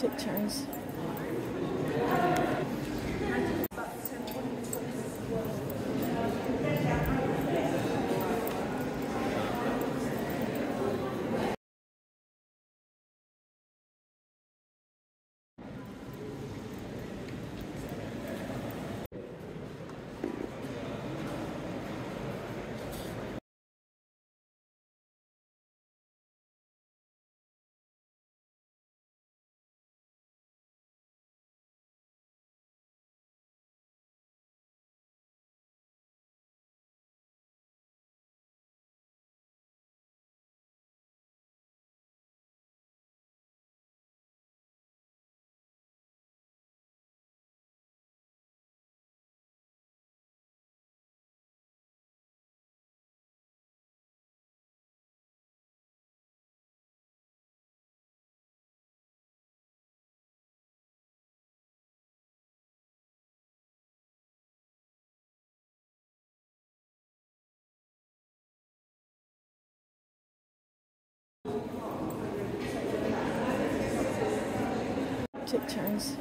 pictures. Take turns.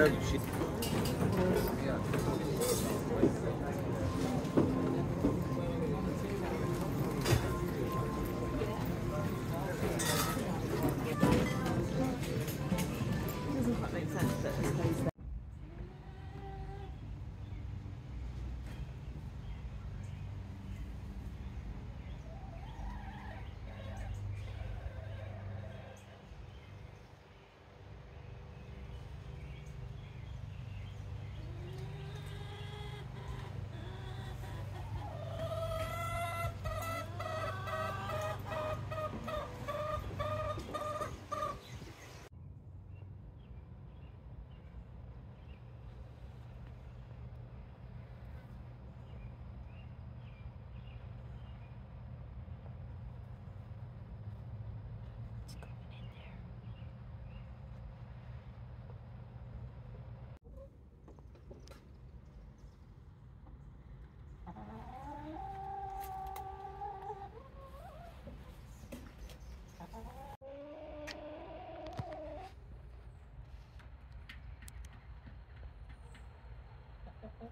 Doesn't